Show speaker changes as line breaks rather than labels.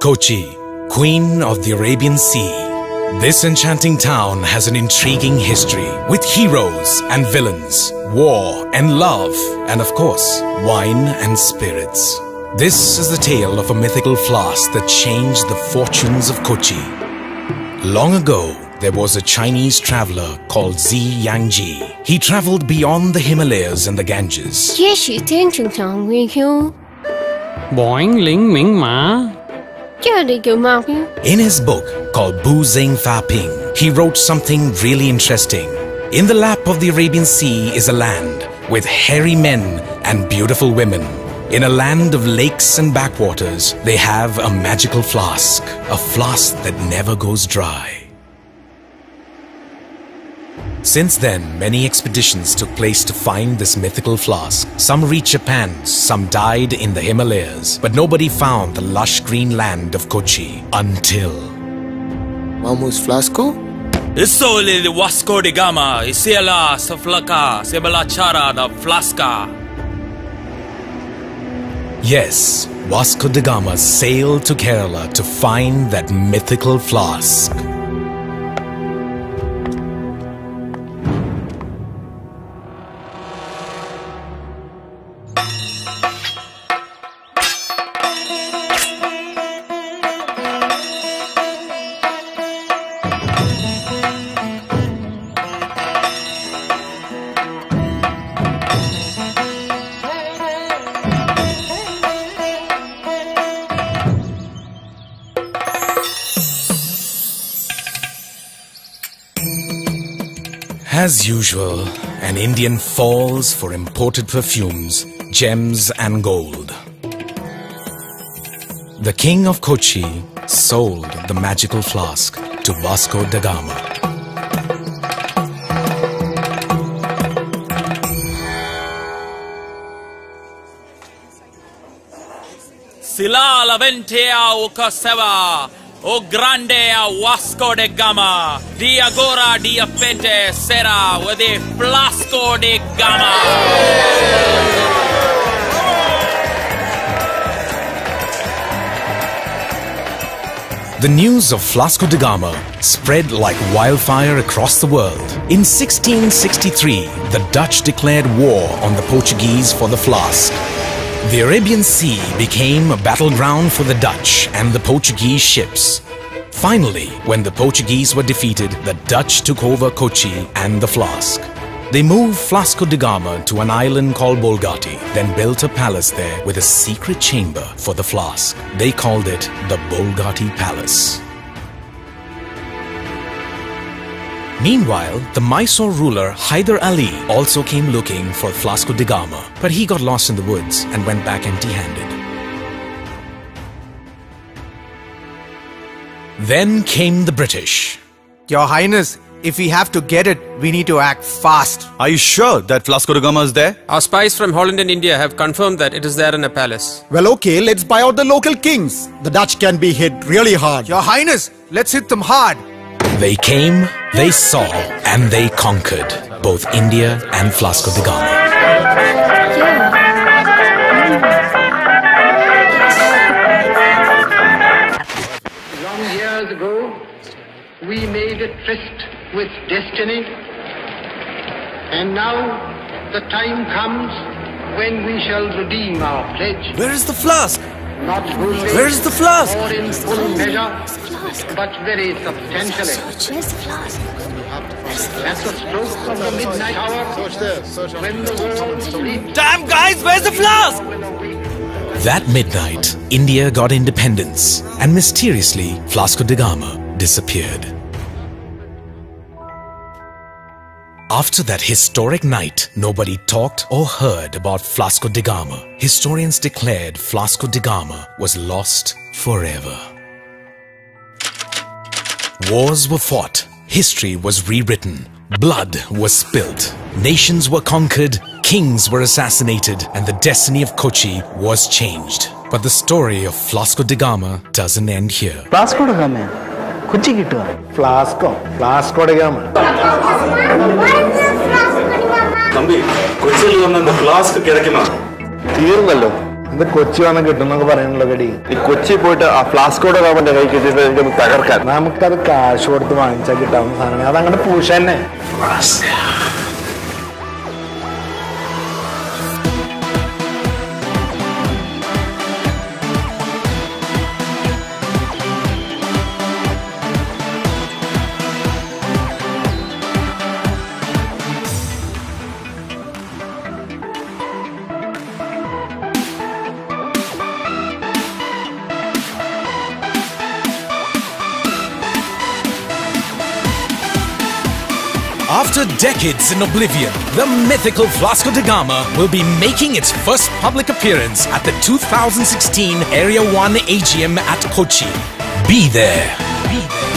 Kochi, Queen of the Arabian Sea. This enchanting town has an intriguing history with heroes and villains, war and love, and of course, wine and spirits. This is the tale of a mythical flask that changed the fortunes of Kochi. Long ago, there was a Chinese traveler called Zi Yangji. He traveled beyond the Himalayas and the Ganges.
Boing Ling Ming Ma.
In his book called Bu Zeng Fa Ping, he wrote something really interesting. In the lap of the Arabian Sea is a land with hairy men and beautiful women. In a land of lakes and backwaters, they have a magical flask, a flask that never goes dry. Since then, many expeditions took place to find this mythical flask. Some reached Japan, some died in the Himalayas, but nobody found the lush green land of Kochi until.
Mamus Flasco?
Isole de Vasco de Gama, Isiela, Saflaka, Sebelachara, da Flasca.
Yes, Vasco da Gama sailed to Kerala to find that mythical flask. As usual, an Indian falls for imported perfumes, gems, and gold. The king of Kochi sold the magical flask to Vasco da Gama.
Sila la ventea o Caseva, o grande a Vasco de Gama, di agora di fete sera with a Flasco de Gama.
The news of Flasco de Gama spread like wildfire across the world. In 1663, the Dutch declared war on the Portuguese for the flask. The Arabian Sea became a battleground for the Dutch and the Portuguese ships. Finally, when the Portuguese were defeated, the Dutch took over Kochi and the flask. They moved Flasco da Gama to an island called Bolgatty, then built a palace there with a secret chamber for the flask. They called it the Bolgatty Palace. Meanwhile, the Mysore ruler Hyder Ali also came looking for Flasco da Gama, but he got lost in the woods and went back empty handed. Then came the British.
Your Highness, if we have to get it, we need to act fast.
Are you sure that Flasco da Gama is there?
Our spies from Holland and India have confirmed that it is there in a palace.
Well, okay, let's buy out the local kings. The Dutch can be hit really hard.
Your Highness, let's hit them hard.
They came, they saw, and they conquered both India and Flasco da Gama.
Long years ago, we made a tryst with destiny, and now the time comes when we shall redeem our pledge.
Where is the flask?
Not fully
Where is the flask?
in full measure, but very substantially.
Where's the flask?
Stroke the midnight hour, when the world
Damn, guys, where's the flask?
That midnight, India got independence, and mysteriously, Flasco de Gama disappeared. After that historic night, nobody talked or heard about Flasco de Gama. Historians declared Flasco de Gama was lost forever. Wars were fought, history was rewritten, blood was spilt, nations were conquered, kings were assassinated, and the destiny of Kochi was changed. But the story of Flasco de Gama doesn't end here.
Flasco Gama?
Kochi കിട്ടുക ഫ്ലാസ്കോ ഫ്ലാസ്കോ
തീർന്നല്ലോ.
ഇത് കൊച്ചി വന്നാൽ കിട്ടും എന്നൊക്കെ പറയാനുള്ള കടി
ഈ കൊച്ചി പോയിട്ട് ആ ഫ്ലാസ്കോടെ അവന്റെ കൈ കിട്ടിയിട്ട് എനിക്കൊന്ന് തകർക്കാൻ.
നമുക്കത് കാശ് കൊടുത്ത് വാങ്ങിച്ചാൽ കിട്ടാവുന്ന സാധനം. അതങ്ങനെ പൂശന്നെ.
After decades in oblivion, the mythical Flasco da Gama will be making its first public appearance at the 2016 Area 1 AGM at Kochi. Be there. Be there.